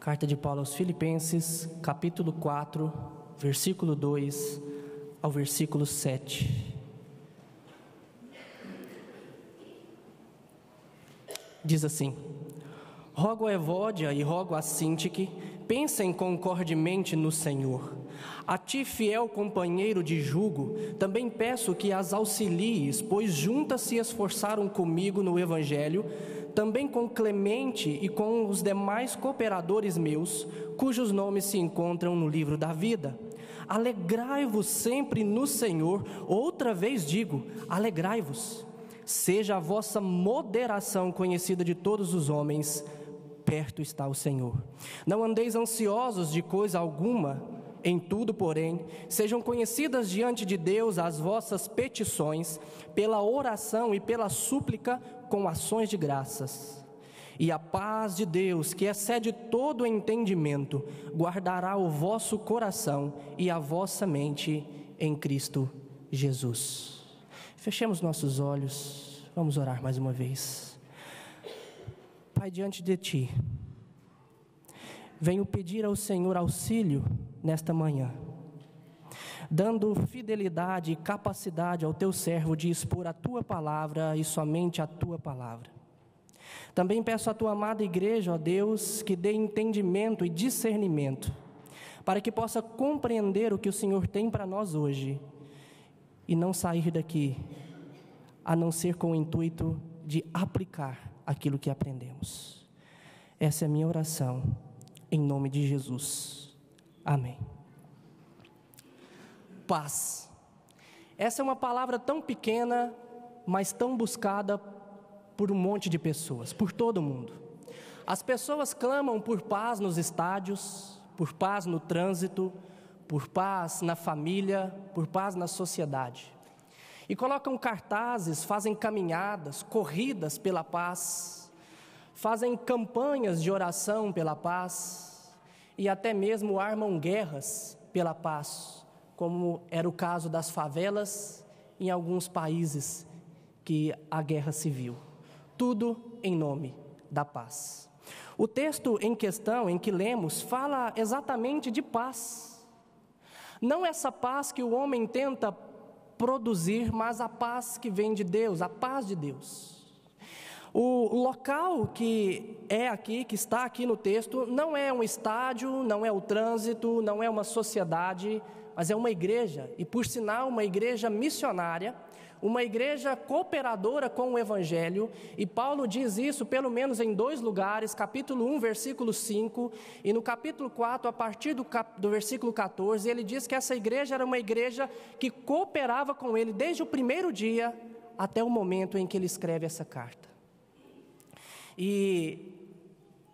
Carta de Paulo aos Filipenses, capítulo 4, versículo 2 ao versículo 7. Diz assim: Rogo a Evódia e rogo a Sintique, pensem concordemente no Senhor. A ti, fiel companheiro de jugo, também peço que as auxilies, pois juntas se esforçaram comigo no Evangelho, também com Clemente e com os demais cooperadores meus, cujos nomes se encontram no livro da vida. Alegrai-vos sempre no Senhor, outra vez digo, alegrai-vos. Seja a vossa moderação conhecida de todos os homens, perto está o Senhor. Não andeis ansiosos de coisa alguma, em tudo, porém, sejam conhecidas diante de Deus as vossas petições, pela oração e pela súplica, com ações de graças. E a paz de Deus, que excede todo entendimento, guardará o vosso coração e a vossa mente em Cristo Jesus. Fechemos nossos olhos, vamos orar mais uma vez. Pai, diante de Ti, venho pedir ao Senhor auxílio nesta manhã, dando fidelidade e capacidade ao Teu servo de expor a Tua palavra e somente a Tua palavra. Também peço à Tua amada igreja, ó Deus, que dê entendimento e discernimento, para que possa compreender o que o Senhor tem para nós hoje e não sair daqui a não ser com o intuito de aplicar aquilo que aprendemos. Essa é a minha oração, em nome de Jesus. Amém. Paz. Essa é uma palavra tão pequena, mas tão buscada por um monte de pessoas, por todo mundo. As pessoas clamam por paz nos estádios, por paz no trânsito, por paz na família, por paz na sociedade e colocam cartazes, fazem caminhadas, corridas pela paz, fazem campanhas de oração pela paz e até mesmo armam guerras pela paz, como era o caso das favelas em alguns países que a guerra civil. Tudo em nome da paz. O texto em questão, em que lemos, fala exatamente de paz. Não essa paz que o homem tenta produzir, mas a paz que vem de Deus, a paz de Deus. O local que é aqui, que está aqui no texto, não é um estádio, não é o trânsito, não é uma sociedade, mas é uma igreja, e por sinal, uma igreja missionária uma igreja cooperadora com o Evangelho, e Paulo diz isso pelo menos em dois lugares, capítulo 1, versículo 5, e no capítulo 4, a partir do, cap, do versículo 14, ele diz que essa igreja era uma igreja que cooperava com ele desde o primeiro dia até o momento em que ele escreve essa carta. E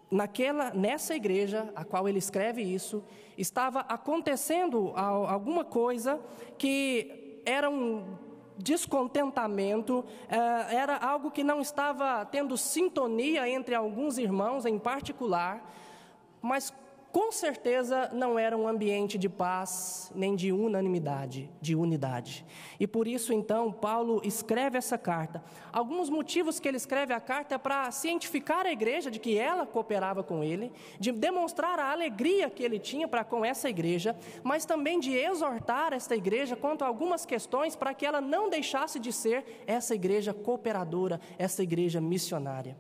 naquela, nessa igreja a qual ele escreve isso, estava acontecendo alguma coisa que era um descontentamento, eh, era algo que não estava tendo sintonia entre alguns irmãos em particular, mas com certeza não era um ambiente de paz, nem de unanimidade, de unidade. E por isso, então, Paulo escreve essa carta. Alguns motivos que ele escreve a carta é para cientificar a igreja de que ela cooperava com ele, de demonstrar a alegria que ele tinha para com essa igreja, mas também de exortar esta igreja quanto a algumas questões para que ela não deixasse de ser essa igreja cooperadora, essa igreja missionária.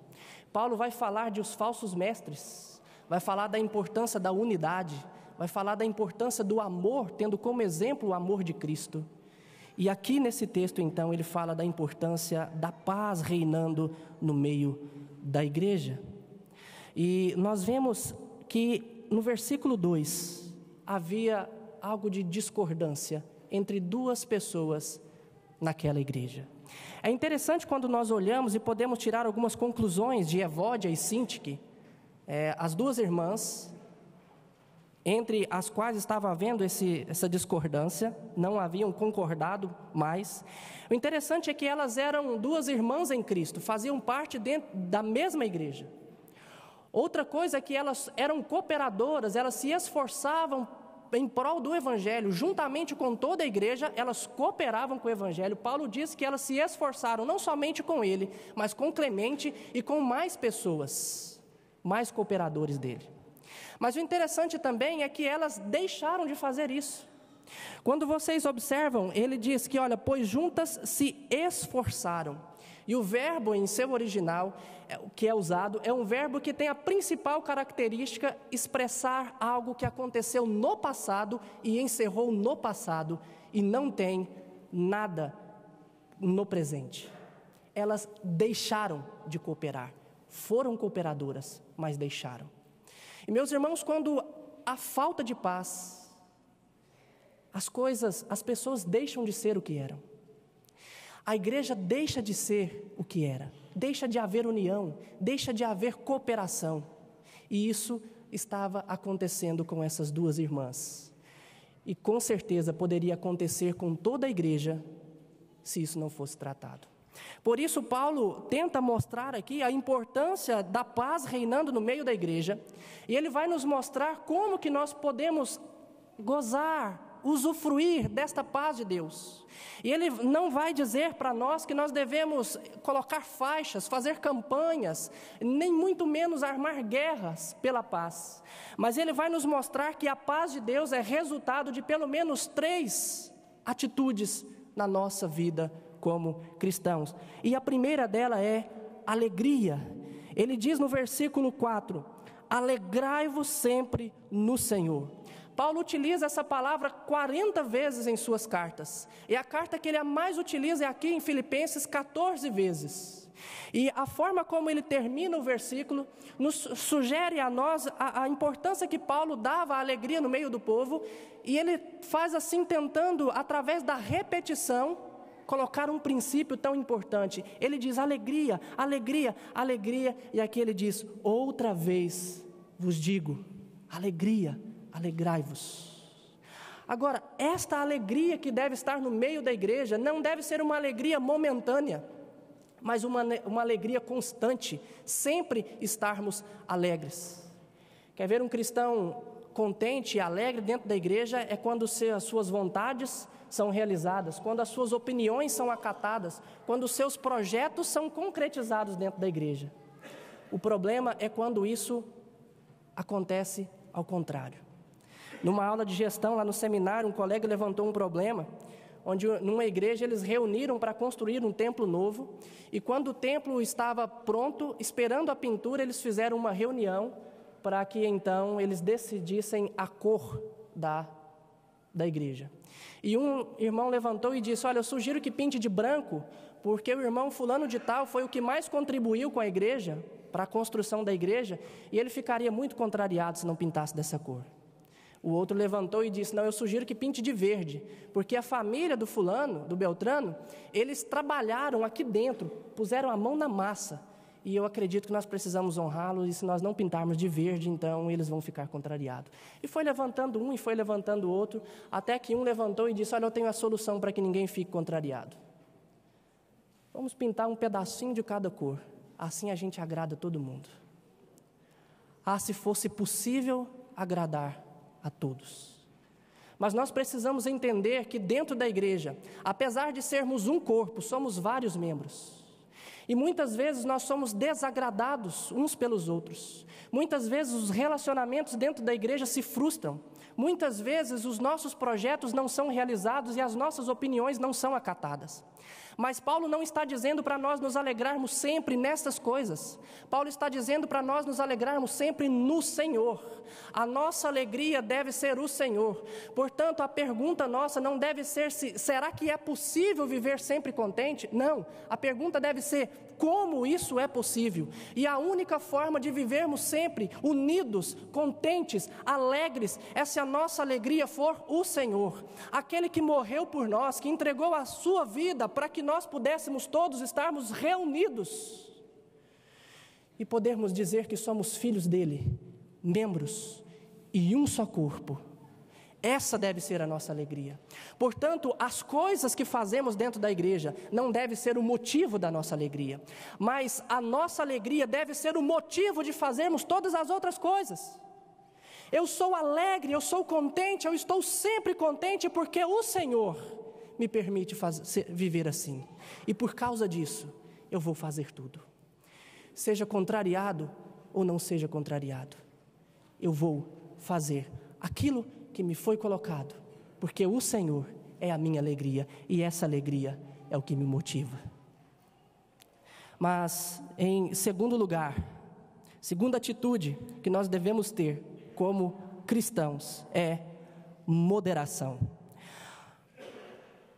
Paulo vai falar de os falsos mestres vai falar da importância da unidade, vai falar da importância do amor, tendo como exemplo o amor de Cristo. E aqui nesse texto, então, ele fala da importância da paz reinando no meio da igreja. E nós vemos que no versículo 2 havia algo de discordância entre duas pessoas naquela igreja. É interessante quando nós olhamos e podemos tirar algumas conclusões de Evódia e Sintique, é, as duas irmãs, entre as quais estava havendo esse, essa discordância, não haviam concordado mais. O interessante é que elas eram duas irmãs em Cristo, faziam parte dentro da mesma igreja. Outra coisa é que elas eram cooperadoras, elas se esforçavam em prol do Evangelho, juntamente com toda a igreja, elas cooperavam com o Evangelho. Paulo diz que elas se esforçaram não somente com ele, mas com Clemente e com mais pessoas mais cooperadores dele. Mas o interessante também é que elas deixaram de fazer isso. Quando vocês observam, ele diz que, olha, pois juntas se esforçaram. E o verbo em seu original, é, que é usado, é um verbo que tem a principal característica expressar algo que aconteceu no passado e encerrou no passado e não tem nada no presente. Elas deixaram de cooperar, foram cooperadoras, mas deixaram. E meus irmãos, quando a falta de paz, as coisas, as pessoas deixam de ser o que eram. A igreja deixa de ser o que era, deixa de haver união, deixa de haver cooperação. E isso estava acontecendo com essas duas irmãs. E com certeza poderia acontecer com toda a igreja se isso não fosse tratado. Por isso, Paulo tenta mostrar aqui a importância da paz reinando no meio da igreja, e ele vai nos mostrar como que nós podemos gozar usufruir desta paz de Deus. E ele não vai dizer para nós que nós devemos colocar faixas, fazer campanhas, nem muito menos armar guerras pela paz. Mas ele vai nos mostrar que a paz de Deus é resultado de pelo menos três atitudes na nossa vida como cristãos. E a primeira dela é alegria. Ele diz no versículo 4: Alegrai-vos sempre no Senhor. Paulo utiliza essa palavra 40 vezes em suas cartas. E a carta que ele mais utiliza é aqui em Filipenses 14 vezes. E a forma como ele termina o versículo nos sugere a nós a, a, importância que Paulo dava à alegria no meio do povo, e ele faz assim, tentando, através da repetição, colocar um princípio tão importante. Ele diz alegria, alegria, alegria, e aqui ele diz: outra vez vos digo, alegria, alegrai-vos. Agora, esta alegria que deve estar no meio da igreja não deve ser uma alegria momentânea, mas uma, uma alegria constante, sempre estarmos alegres. Quer ver um cristão contente e alegre dentro da igreja é quando as suas vontades são realizadas, quando as suas opiniões são acatadas, quando os seus projetos são concretizados dentro da igreja. O problema é quando isso acontece ao contrário. Numa aula de gestão lá no seminário, um colega levantou um problema, onde numa igreja eles reuniram para construir um templo novo, e quando o templo estava pronto, esperando a pintura, eles fizeram uma reunião para que então eles decidissem a cor da, da igreja. E um irmão levantou e disse: Olha, eu sugiro que pinte de branco, porque o irmão Fulano de Tal foi o que mais contribuiu com a igreja, para a construção da igreja, e ele ficaria muito contrariado se não pintasse dessa cor. O outro levantou e disse: Não, eu sugiro que pinte de verde, porque a família do fulano, do Beltrano, eles trabalharam aqui dentro, puseram a mão na massa. E eu acredito que nós precisamos honrá-los, e se nós não pintarmos de verde, então eles vão ficar contrariados. E foi levantando um e foi levantando outro, até que um levantou e disse: Olha, eu tenho a solução para que ninguém fique contrariado. Vamos pintar um pedacinho de cada cor, assim a gente agrada todo mundo. Ah, se fosse possível agradar a todos. Mas nós precisamos entender que dentro da igreja, apesar de sermos um corpo, somos vários membros. E muitas vezes nós somos desagradados uns pelos outros. Muitas vezes os relacionamentos dentro da igreja se frustram. Muitas vezes os nossos projetos não são realizados e as nossas opiniões não são acatadas. Mas Paulo não está dizendo para nós nos alegrarmos sempre nessas coisas. Paulo está dizendo para nós nos alegrarmos sempre no Senhor. A nossa alegria deve ser o Senhor. Portanto, a pergunta nossa não deve ser se será que é possível viver sempre contente? Não. A pergunta deve ser como isso é possível. E a única forma de vivermos sempre unidos, contentes, alegres, é se a nossa alegria for o Senhor, aquele que morreu por nós, que entregou a sua vida para que nós pudéssemos todos estarmos reunidos e podermos dizer que somos filhos dele, membros e um só corpo. Essa deve ser a nossa alegria. Portanto, as coisas que fazemos dentro da igreja não deve ser o motivo da nossa alegria, mas a nossa alegria deve ser o motivo de fazermos todas as outras coisas. Eu sou alegre, eu sou contente, eu estou sempre contente porque o Senhor me permite fazer, viver assim. E por causa disso, eu vou fazer tudo. Seja contrariado ou não seja contrariado. eu vou fazer aquilo que me foi colocado, porque o Senhor é a minha alegria e essa alegria é o que me motiva. Mas, em segundo lugar, segunda atitude que nós devemos ter como cristãos é moderação.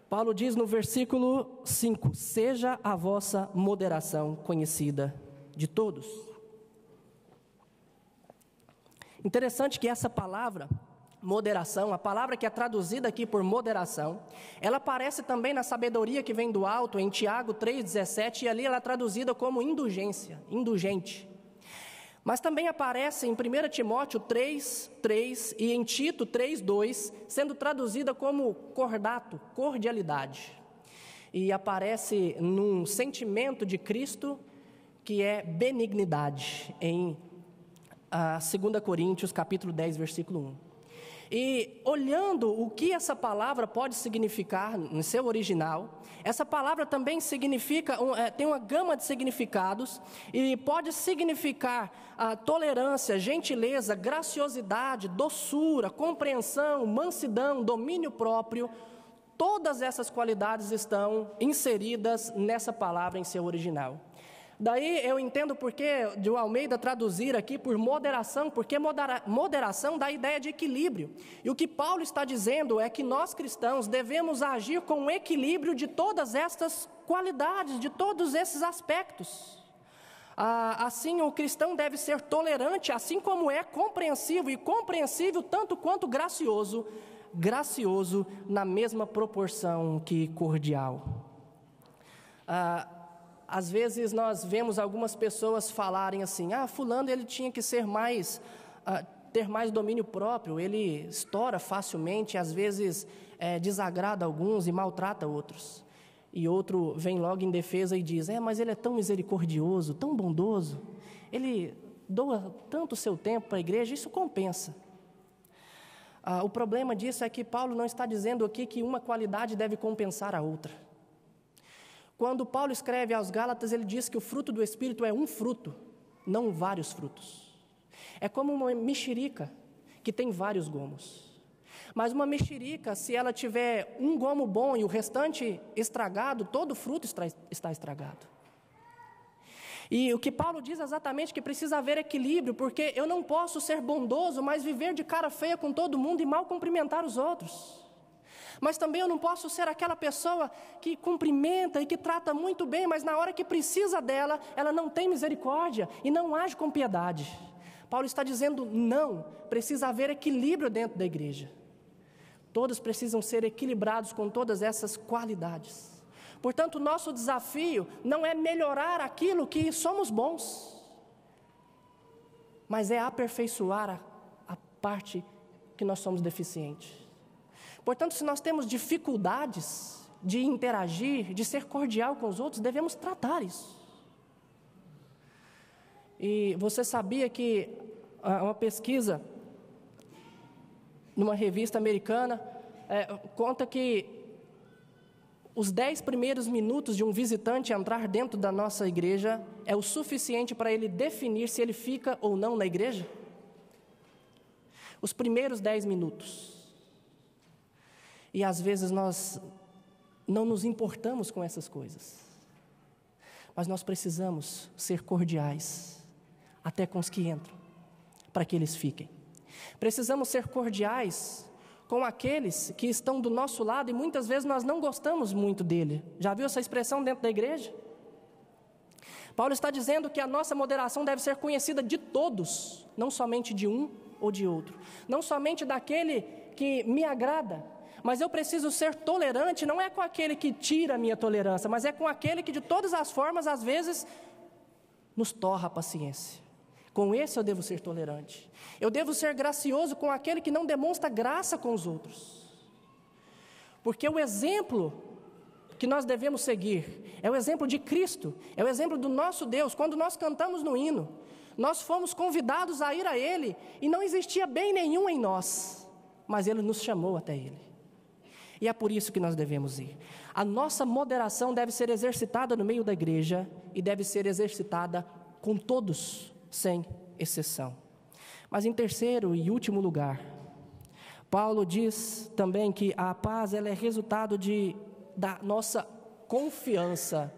Paulo diz no versículo 5: Seja a vossa moderação conhecida de todos. Interessante que essa palavra, moderação, a palavra que é traduzida aqui por moderação, ela aparece também na sabedoria que vem do alto, em Tiago 3,17, e ali ela é traduzida como indulgência, indulgente. Mas também aparece em 1 Timóteo 3, 3 e em Tito 3, 2, sendo traduzida como cordato, cordialidade. E aparece num sentimento de Cristo que é benignidade, em a 2 Coríntios, capítulo 10, versículo 1. E olhando o que essa palavra pode significar no seu original, essa palavra também significa, é, tem uma gama de significados e pode significar a tolerância, gentileza, graciosidade, doçura, compreensão, mansidão, domínio próprio. Todas essas qualidades estão inseridas nessa palavra em seu original. Daí eu entendo porque de Almeida traduzir aqui por moderação, porque modera, moderação dá a ideia de equilíbrio. E o que Paulo está dizendo é que nós cristãos devemos agir com equilíbrio de todas estas qualidades, de todos esses aspectos. Ah, assim, o cristão deve ser tolerante, assim como é compreensivo, e compreensível tanto quanto gracioso, gracioso na mesma proporção que cordial. Ah, às vezes nós vemos algumas pessoas falarem assim: ah, fulano ele tinha que ser mais, uh, ter mais domínio próprio, ele estoura facilmente, às vezes é, desagrada alguns e maltrata outros. E outro vem logo em defesa e diz: é, mas ele é tão misericordioso, tão bondoso, ele doa tanto o seu tempo para a igreja, isso compensa. Ah, o problema disso é que Paulo não está dizendo aqui que uma qualidade deve compensar a outra. Quando Paulo escreve aos Gálatas, ele diz que o fruto do Espírito é um fruto, não vários frutos. É como uma mexerica que tem vários gomos. Mas uma mexerica, se ela tiver um gomo bom e o restante estragado, todo fruto está estragado. E o que Paulo diz exatamente que precisa haver equilíbrio, porque eu não posso ser bondoso, mas viver de cara feia com todo mundo e mal cumprimentar os outros. Mas também eu não posso ser aquela pessoa que cumprimenta e que trata muito bem, mas na hora que precisa dela, ela não tem misericórdia e não age com piedade. Paulo está dizendo não, precisa haver equilíbrio dentro da igreja. Todos precisam ser equilibrados com todas essas qualidades. Portanto, o nosso desafio não é melhorar aquilo que somos bons, mas é aperfeiçoar a, a parte que nós somos deficientes. Portanto, se nós temos dificuldades de interagir, de ser cordial com os outros, devemos tratar isso. E você sabia que ah, uma pesquisa numa revista americana é, conta que os dez primeiros minutos de um visitante entrar dentro da nossa igreja é o suficiente para ele definir se ele fica ou não na igreja? Os primeiros dez minutos. E às vezes nós não nos importamos com essas coisas. Mas nós precisamos ser cordiais, até com os que entram, para que eles fiquem. Precisamos ser cordiais com aqueles que estão do nosso lado e muitas vezes nós não gostamos muito dele. Já viu essa expressão dentro da igreja? Paulo está dizendo que a nossa moderação deve ser conhecida de todos, não somente de um ou de outro, não somente daquele que me agrada, mas eu preciso ser tolerante, não é com aquele que tira a minha tolerância, mas é com aquele que de todas as formas, às vezes, nos torra a paciência. Com esse eu devo ser tolerante. Eu devo ser gracioso com aquele que não demonstra graça com os outros. Porque o exemplo que nós devemos seguir é o exemplo de Cristo, é o exemplo do nosso Deus. Quando nós cantamos no hino, nós fomos convidados a ir a Ele e não existia bem nenhum em nós, mas Ele nos chamou até Ele. E é por isso que nós devemos ir. A nossa moderação deve ser exercitada no meio da igreja e deve ser exercitada com todos, sem exceção. Mas em terceiro e último lugar, Paulo diz também que a paz ela é resultado de, da nossa confiança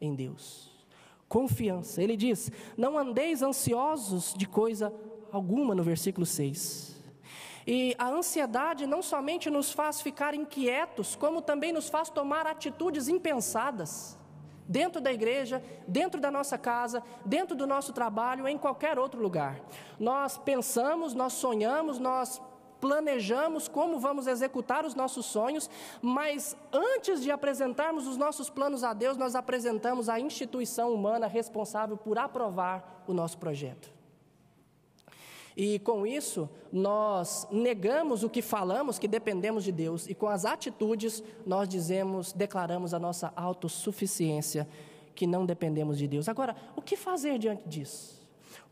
em Deus. Confiança. Ele diz: Não andeis ansiosos de coisa alguma, no versículo 6. E a ansiedade não somente nos faz ficar inquietos, como também nos faz tomar atitudes impensadas, dentro da igreja, dentro da nossa casa, dentro do nosso trabalho, em qualquer outro lugar. Nós pensamos, nós sonhamos, nós planejamos como vamos executar os nossos sonhos, mas antes de apresentarmos os nossos planos a Deus, nós apresentamos a instituição humana responsável por aprovar o nosso projeto. E com isso, nós negamos o que falamos, que dependemos de Deus, e com as atitudes, nós dizemos, declaramos a nossa autossuficiência, que não dependemos de Deus. Agora, o que fazer diante disso?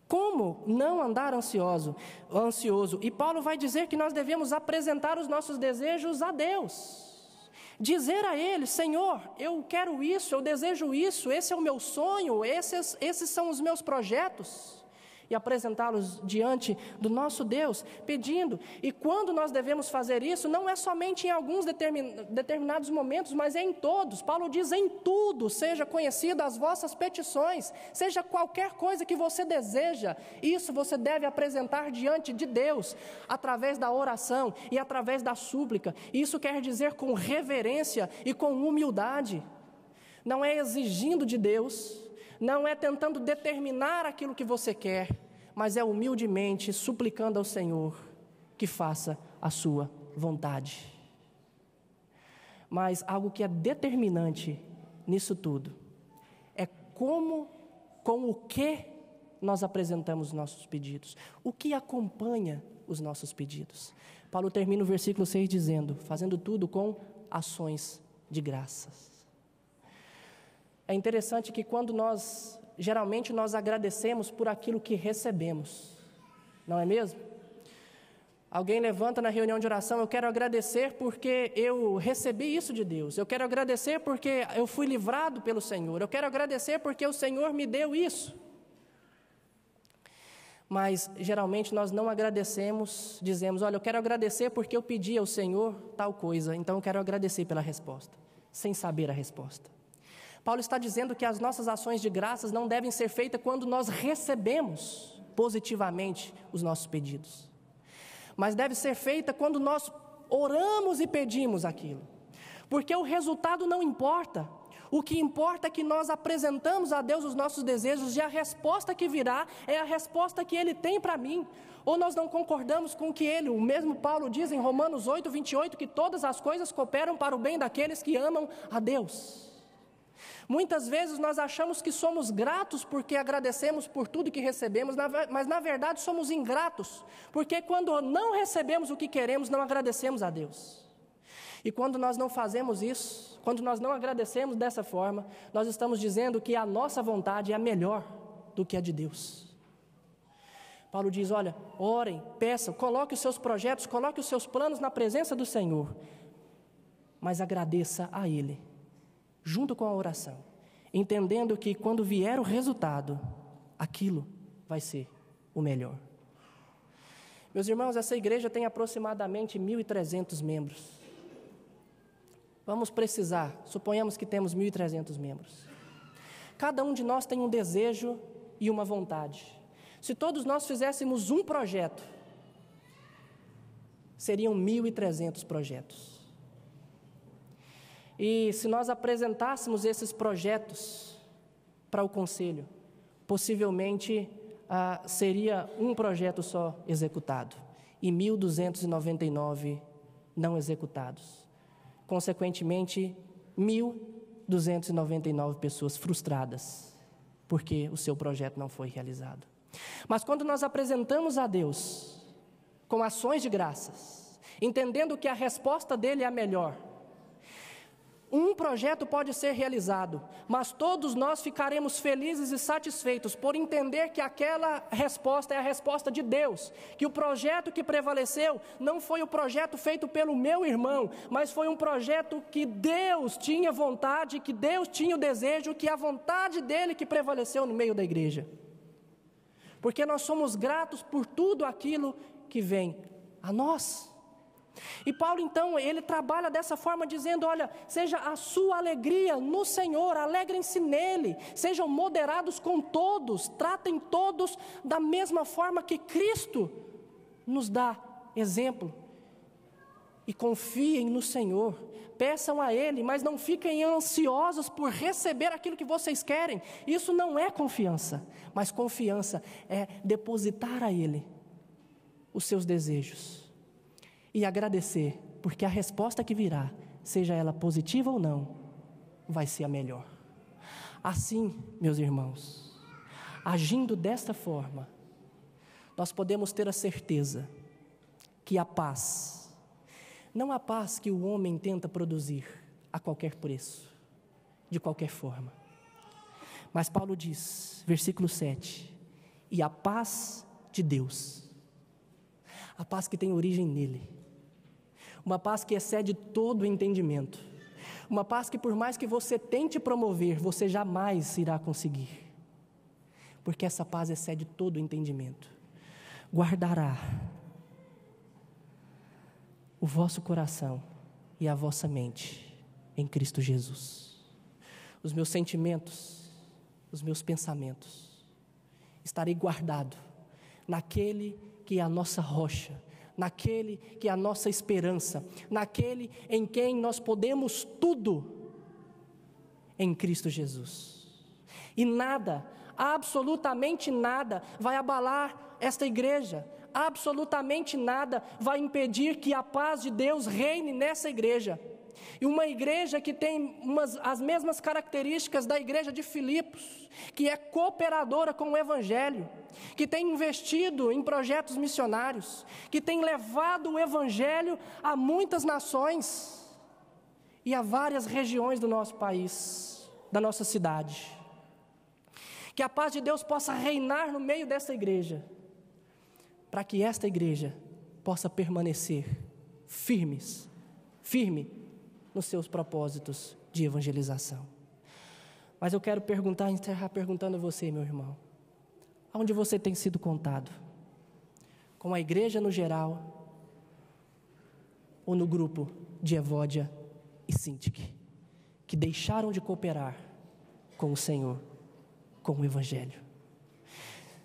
Como não andar ansioso, ansioso? E Paulo vai dizer que nós devemos apresentar os nossos desejos a Deus. Dizer a Ele, Senhor, eu quero isso, eu desejo isso, esse é o meu sonho, esses, esses são os meus projetos e apresentá-los diante do nosso Deus, pedindo. E quando nós devemos fazer isso, não é somente em alguns determinados momentos, mas é em todos. Paulo diz: em tudo seja conhecida as vossas petições, seja qualquer coisa que você deseja, isso você deve apresentar diante de Deus, através da oração e através da súplica. Isso quer dizer com reverência e com humildade. Não é exigindo de Deus, não é tentando determinar aquilo que você quer, mas é humildemente suplicando ao Senhor que faça a sua vontade. Mas algo que é determinante nisso tudo é como, com o que nós apresentamos os nossos pedidos, o que acompanha os nossos pedidos. Paulo termina o versículo 6 dizendo: fazendo tudo com ações de graças. É interessante que quando nós, geralmente nós agradecemos por aquilo que recebemos, não é mesmo? Alguém levanta na reunião de oração, eu quero agradecer porque eu recebi isso de Deus, eu quero agradecer porque eu fui livrado pelo Senhor, eu quero agradecer porque o Senhor me deu isso. Mas geralmente nós não agradecemos, dizemos: Olha, eu quero agradecer porque eu pedi ao Senhor tal coisa, então eu quero agradecer pela resposta, sem saber a resposta. Paulo está dizendo que as nossas ações de graças não devem ser feitas quando nós recebemos positivamente os nossos pedidos, mas deve ser feita quando nós oramos e pedimos aquilo, porque o resultado não importa. O que importa é que nós apresentamos a Deus os nossos desejos e a resposta que virá é a resposta que Ele tem para mim. Ou nós não concordamos com o que Ele, o mesmo Paulo diz em Romanos 8, 28, que todas as coisas cooperam para o bem daqueles que amam a Deus. Muitas vezes nós achamos que somos gratos porque agradecemos por tudo que recebemos, mas na verdade somos ingratos, porque quando não recebemos o que queremos, não agradecemos a Deus. E quando nós não fazemos isso, quando nós não agradecemos dessa forma, nós estamos dizendo que a nossa vontade é melhor do que a de Deus. Paulo diz: olha, orem, peçam, coloque os seus projetos, coloque os seus planos na presença do Senhor, mas agradeça a Ele junto com a oração, entendendo que quando vier o resultado, aquilo vai ser o melhor. Meus irmãos, essa igreja tem aproximadamente 1.300 membros. Vamos precisar, suponhamos que temos 1.300 membros. Cada um de nós tem um desejo e uma vontade. Se todos nós fizéssemos um projeto, seriam 1.300 projetos. E se nós apresentássemos esses projetos para o conselho, possivelmente ah, seria um projeto só executado e 1.299 não executados. Consequentemente, 1.299 pessoas frustradas, porque o seu projeto não foi realizado. Mas quando nós apresentamos a Deus com ações de graças, entendendo que a resposta dele é a melhor, um projeto pode ser realizado, mas todos nós ficaremos felizes e satisfeitos por entender que aquela resposta é a resposta de Deus, que o projeto que prevaleceu não foi o projeto feito pelo meu irmão, mas foi um projeto que Deus tinha vontade, que Deus tinha o desejo, que a vontade dele que prevaleceu no meio da igreja. porque nós somos gratos por tudo aquilo que vem a nós. E Paulo então, ele trabalha dessa forma dizendo, olha, seja a sua alegria no Senhor, alegrem-se nele, sejam moderados com todos, tratem todos da mesma forma que Cristo nos dá exemplo. E confiem no Senhor, peçam a Ele, mas não fiquem ansiosos por receber aquilo que vocês querem. Isso não é confiança, mas confiança é depositar a Ele os seus desejos e agradecer, porque a resposta que virá, seja ela positiva ou não, vai ser a melhor. Assim, meus irmãos, agindo desta forma, nós podemos ter a certeza que a paz, não a paz que o homem tenta produzir a qualquer preço, de qualquer forma. Mas Paulo diz, versículo 7: e a paz de Deus, a paz que tem origem nele, uma paz que excede todo o entendimento, uma paz que, por mais que você tente promover, você jamais irá conseguir, porque essa paz excede todo o entendimento. Guardará o vosso coração e a vossa mente em Cristo Jesus. Os meus sentimentos, os meus pensamentos, estarei guardado naquele que é a nossa rocha, naquele que é a nossa esperança, naquele em quem nós podemos tudo, em Cristo Jesus. E nada, absolutamente nada, vai abalar esta igreja, absolutamente nada vai impedir que a paz de Deus reine nessa igreja. E uma igreja que tem umas, as mesmas características da igreja de Filipos, que é cooperadora com o Evangelho, que tem investido em projetos missionários, que tem levado o Evangelho a muitas nações e a várias regiões do nosso país, da nossa cidade. Que a paz de Deus possa reinar no meio dessa igreja, para que esta igreja possa permanecer firmes, firme nos seus propósitos de evangelização. Mas eu quero perguntar, encerrar perguntando a você, meu irmão: aonde você tem sido contado? Com a igreja no geral ou no grupo de Evódia e Sintique, que deixaram de cooperar com o Senhor, com o Evangelho?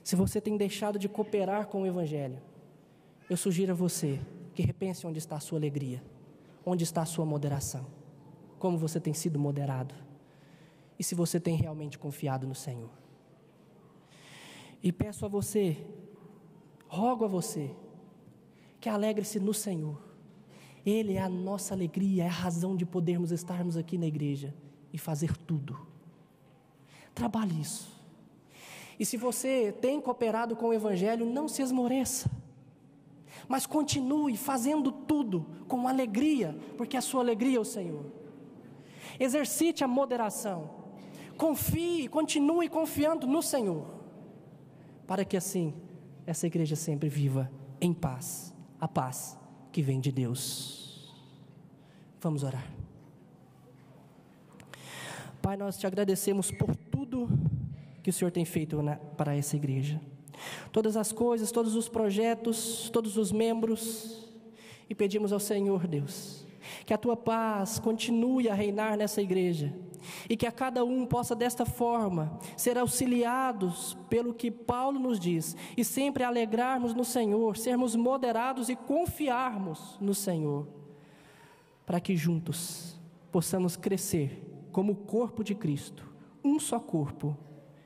Se você tem deixado de cooperar com o Evangelho, eu sugiro a você que repense onde está a sua alegria. Onde está a sua moderação? Como você tem sido moderado? E se você tem realmente confiado no Senhor? E peço a você, rogo a você, que alegre-se no Senhor. Ele é a nossa alegria, é a razão de podermos estarmos aqui na igreja e fazer tudo. Trabalhe isso. E se você tem cooperado com o Evangelho, não se esmoreça mas continue fazendo tudo com alegria, porque a sua alegria é o Senhor. Exercite a moderação, confie, continue confiando no Senhor, para que assim essa igreja sempre viva em paz, a paz que vem de Deus. Vamos orar. Pai, nós te agradecemos por tudo que o Senhor tem feito na, para essa igreja todas as coisas, todos os projetos, todos os membros, e pedimos ao Senhor Deus, que a tua paz continue a reinar nessa igreja, e que a cada um possa desta forma ser auxiliados pelo que Paulo nos diz, e sempre alegrarmos no Senhor, sermos moderados e confiarmos no Senhor, para que juntos possamos crescer como o corpo de Cristo, um só corpo,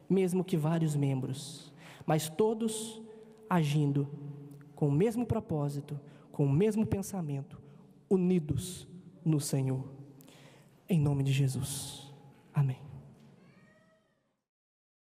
mesmo que vários membros mas todos agindo com o mesmo propósito, com o mesmo pensamento, unidos no Senhor. Em nome de Jesus. Amém.